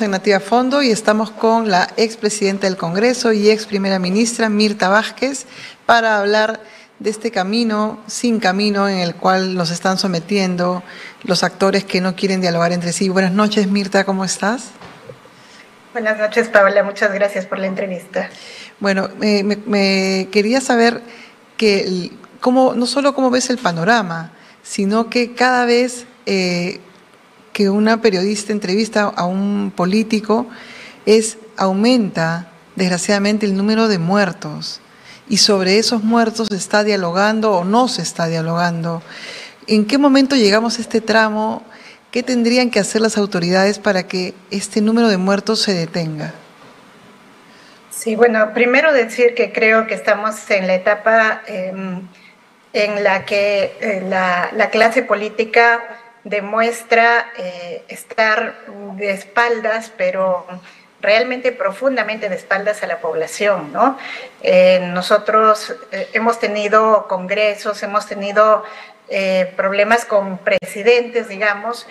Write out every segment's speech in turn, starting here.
en Nativa Fondo y estamos con la expresidenta del Congreso y ex primera ministra Mirta Vázquez para hablar de este camino sin camino en el cual nos están sometiendo los actores que no quieren dialogar entre sí. Buenas noches, Mirta, ¿cómo estás? Buenas noches, Paola. Muchas gracias por la entrevista. Bueno, me, quería saber que cómo, no solo cómo ves el panorama, sino que cada vez eh, que una periodista entrevista a un político es aumenta desgraciadamente el número de muertos y sobre esos muertos se está dialogando o no se está dialogando. ¿En qué momento llegamos a este tramo? ¿Qué tendrían que hacer las autoridades para que este número de muertos se detenga? Sí, bueno, primero decir que creo que estamos en la etapa em, en la que eh, la, la clase política demuestra eh, estar de espaldas, pero realmente profundamente de espaldas a la población, ¿no? Eh, nosotros eh, hemos tenido congresos, hemos tenido problemas con presidentes, digamos,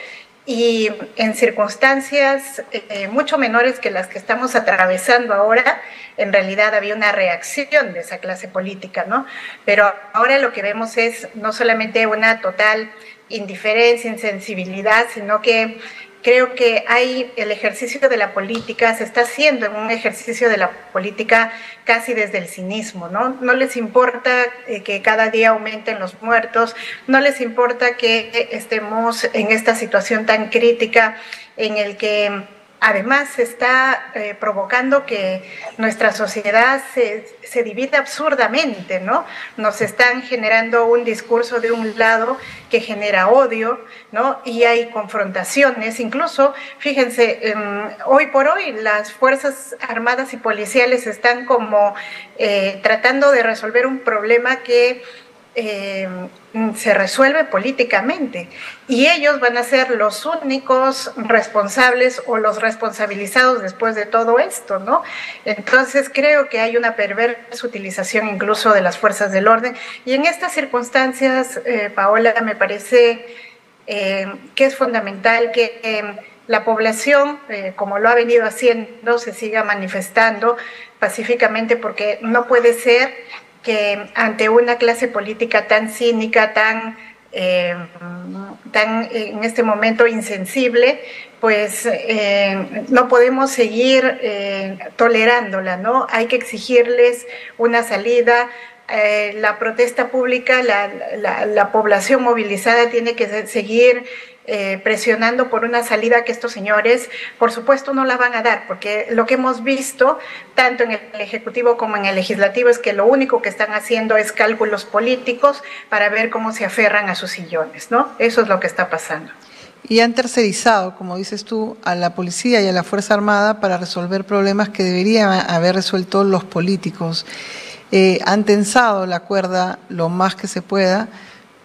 y en circunstancias mucho menores que las que estamos atravesando ahora, en realidad había una reacción de esa clase política, ¿no? Pero ahora lo que vemos es no solamente una total indiferencia, insensibilidad, sino que creo que hay el ejercicio de la política, se está haciendo un ejercicio de la política casi desde el cinismo, ¿no? No les importa eh, que cada día aumenten los muertos, no les importa que estemos en esta situación tan crítica en el que además está eh, provocando que nuestra sociedad se, se, divida absurdamente, ¿no? Nos están generando un discurso de un lado que genera odio, ¿no? Y hay confrontaciones, incluso, fíjense, hoy por hoy las Fuerzas Armadas y Policiales están como eh, tratando de resolver un problema que eh, se resuelve políticamente y ellos van a ser los únicos responsables o los responsabilizados después de todo esto, ¿no? Entonces creo que hay una perversa utilización incluso de las fuerzas del orden y en estas circunstancias, eh, Paola, me parece eh, que es fundamental que la población, como lo ha venido haciendo, se siga manifestando pacíficamente porque no puede ser que ante una clase política tan cínica, tan, eh, tan en este momento insensible, pues eh, no podemos seguir eh, tolerándola, ¿no? Hay que exigirles una salida. la protesta pública, la, la, la población movilizada tiene que seguir eh, presionando por una salida que estos señores, por supuesto, no la van a dar, porque lo que hemos visto, tanto en el Ejecutivo como en el Legislativo, es que lo único que están haciendo es cálculos políticos para ver cómo se aferran a sus sillones, ¿no? Eso es lo que está pasando. Y han tercerizado, como dices tú, a la policía y a la Fuerza Armada para resolver problemas que deberían haber resuelto los políticos. Eh, han tensado la cuerda lo más que se pueda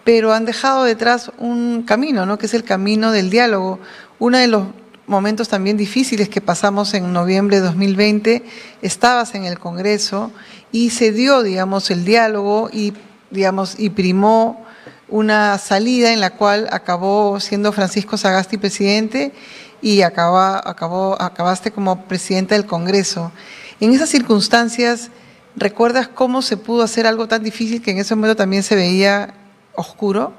pero han dejado detrás un camino, ¿no? que es el camino del diálogo. Uno de los momentos también difíciles que pasamos en noviembre de 2020, estabas en el Congreso y se dio, digamos, el diálogo y, digamos, y primó una salida en la cual acabó siendo Francisco Sagasti presidente y acabaste como presidenta del Congreso. En esas circunstancias, ¿recuerdas cómo se pudo hacer algo tan difícil que en ese momento también se veía oscuro?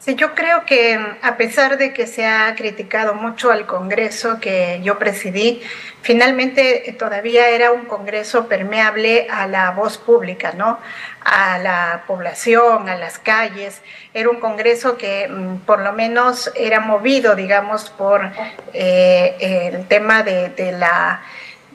Sí, yo creo que a pesar de que se ha criticado mucho al Congreso que yo presidí, finalmente todavía era un Congreso permeable a la voz pública, ¿no? A la población, a las calles. Era un Congreso que mm, por lo menos era movido, digamos, por eh, el tema de, la,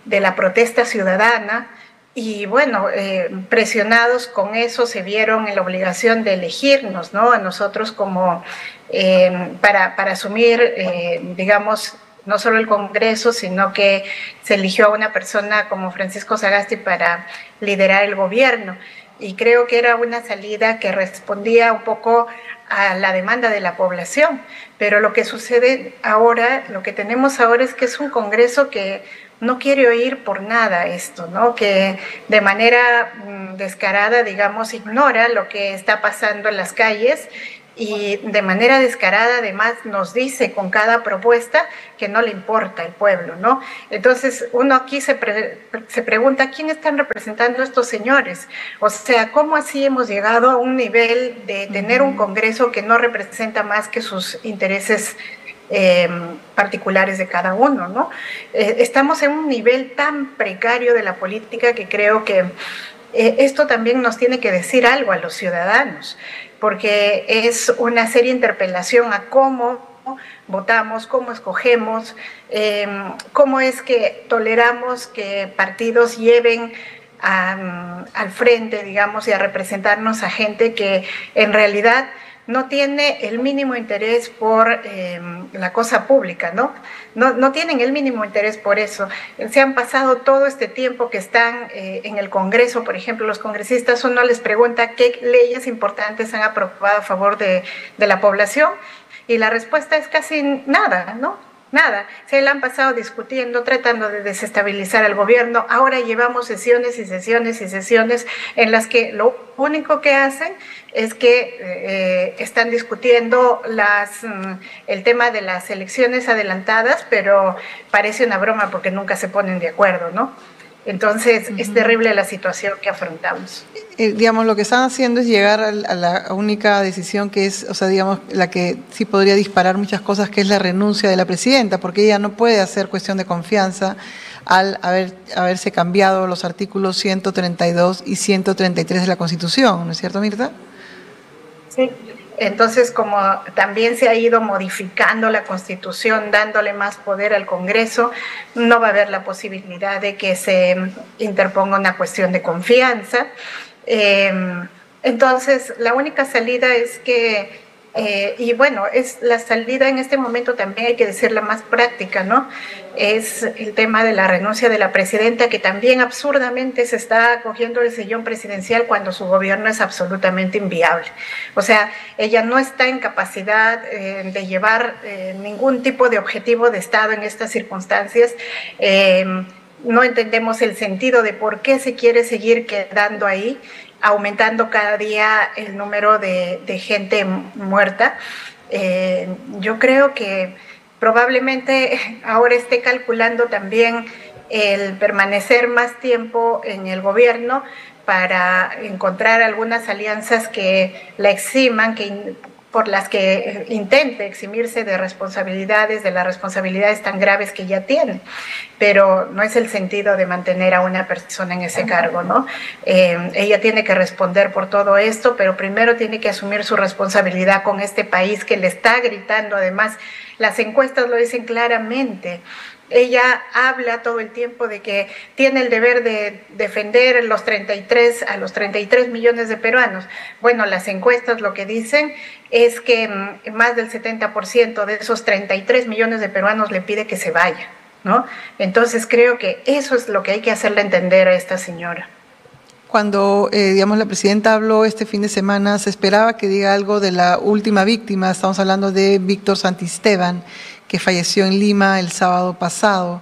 de la protesta ciudadana y bueno, eh, presionados con eso se vieron en la obligación de elegirnos, ¿no? A nosotros como eh, para, para, asumir, eh, digamos, no solo el Congreso, sino que se eligió a una persona como Francisco Sagasti para liderar el gobierno. Y creo que era una salida que respondía un poco a la demanda de la población. Pero lo que sucede ahora, lo que tenemos ahora es que es un Congreso que no quiere oír por nada esto, ¿no? Que de manera mm, descarada, digamos, ignora lo que está pasando en las calles y de manera descarada además nos dice con cada propuesta que no le importa el pueblo, ¿no? Entonces uno aquí se, se pregunta, ¿quién están representando estos señores? O sea, ¿cómo así hemos llegado a un nivel de tener un Congreso que no representa más que sus intereses Em, particulares de cada uno, ¿no? Eh, estamos en un nivel tan precario de la política que creo que eh, esto también nos tiene que decir algo a los ciudadanos, porque es una seria interpelación a cómo votamos, cómo escogemos, em, cómo es que toleramos que partidos lleven al frente, digamos, y a representarnos a gente que en realidad no tiene el mínimo interés por em, la cosa pública, ¿no? ¿no? ¿no? tienen el mínimo interés por eso. Se han pasado todo este tiempo que están eh, en el Congreso, por ejemplo, los congresistas, uno les pregunta qué leyes importantes han aprobado a favor de, de la población y la respuesta es casi nada, ¿no? Nada, se le han pasado discutiendo, tratando de desestabilizar al gobierno. Ahora llevamos sesiones y sesiones y sesiones en las que lo único que hacen es que eh, están discutiendo las, mm, el tema de las elecciones adelantadas, pero parece una broma porque nunca se ponen de acuerdo, ¿no? Entonces, es terrible la situación que afrontamos. Eh, digamos, lo que están haciendo es llegar a, la única decisión que es, o sea, digamos, la que sí podría disparar muchas cosas, que es la renuncia de la presidenta, porque ella no puede hacer cuestión de confianza al haber, haberse cambiado los artículos 132 y 133 de la Constitución, ¿no es cierto, Mirta? Sí, entonces, como también se ha ido modificando la Constitución, dándole más poder al Congreso, no va a haber la posibilidad de que se interponga una cuestión de confianza. Eh, entonces, la única salida es que eh, y bueno, es la salida en este momento también hay que decirla más práctica, ¿no? Es el tema de la renuncia de la presidenta, que también absurdamente se está cogiendo el sillón presidencial cuando su gobierno es absolutamente inviable. O sea, ella no está en capacidad eh, de llevar eh, ningún tipo de objetivo de Estado en estas circunstancias no entendemos el sentido de por qué se quiere seguir quedando ahí aumentando cada día el número de, gente muerta. Eh, yo creo que probablemente ahora esté calculando también el permanecer más tiempo en el gobierno para encontrar algunas alianzas que la eximan, que por las que intente eximirse de responsabilidades, de las responsabilidades tan graves que ya tiene. Pero no es el sentido de mantener a una persona en ese cargo, ¿no? Eh, ella tiene que responder por todo esto, pero primero tiene que asumir su responsabilidad con este país que le está gritando, además, las encuestas lo dicen claramente ella habla todo el tiempo de que tiene el deber de defender los 33 a los 33 millones de peruanos. Bueno, las encuestas lo que dicen es que mm, más del 70% de esos 33 millones de peruanos le pide que se vaya, ¿no? Entonces creo que eso es lo que hay que hacerle entender a esta señora. Cuando, eh, digamos, la presidenta habló este fin de semana, se esperaba que diga algo de la última víctima, estamos hablando de Víctor Santisteban, que falleció en Lima el sábado pasado.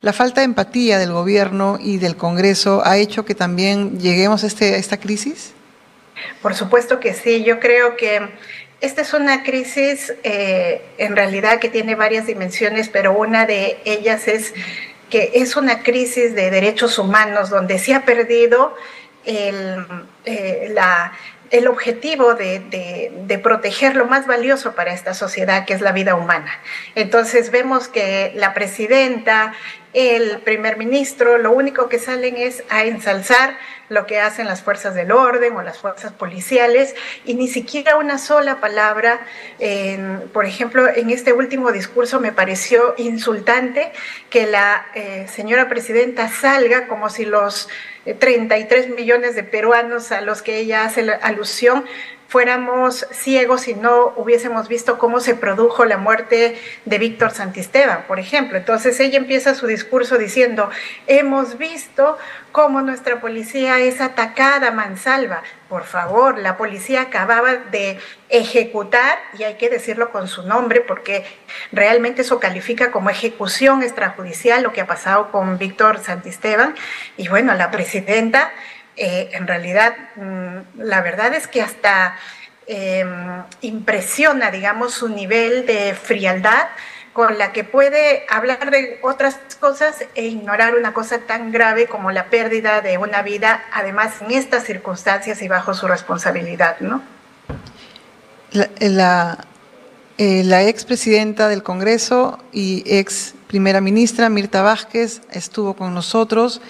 La falta de empatía del gobierno y del Congreso ha hecho que también lleguemos a, este, esta crisis. Por supuesto que sí, yo creo que esta es una crisis eh, en realidad que tiene varias dimensiones, pero una de ellas es que es una crisis de derechos humanos donde se ha perdido eh, la, el objetivo de, proteger lo más valioso para esta sociedad, que es la vida humana. Entonces vemos que la presidenta, el primer ministro, lo único que salen es a ensalzar lo que hacen las fuerzas del orden o las fuerzas policiales y ni siquiera una sola palabra. por ejemplo, en este último discurso me pareció insultante que la eh, señora presidenta salga como si los 33 millones de peruanos a los que ella hace alusión fuéramos ciegos y no hubiésemos visto cómo se produjo la muerte de Víctor Santisteban, por ejemplo. Entonces ella empieza su discurso diciendo, hemos visto cómo nuestra policía es atacada mansalva. Por favor, la policía acababa de ejecutar, y hay que decirlo con su nombre, porque realmente eso califica como ejecución extrajudicial lo que ha pasado con Víctor Santisteban. Y bueno, la presidenta eh, en realidad, mm, la verdad es que hasta em, impresiona, digamos, su nivel de frialdad con la que puede hablar de otras cosas e ignorar una cosa tan grave como la pérdida de una vida, además en estas circunstancias y bajo su responsabilidad, ¿no? La, la, eh, la expresidenta del Congreso y ex primera ministra Mirta Vázquez estuvo con nosotros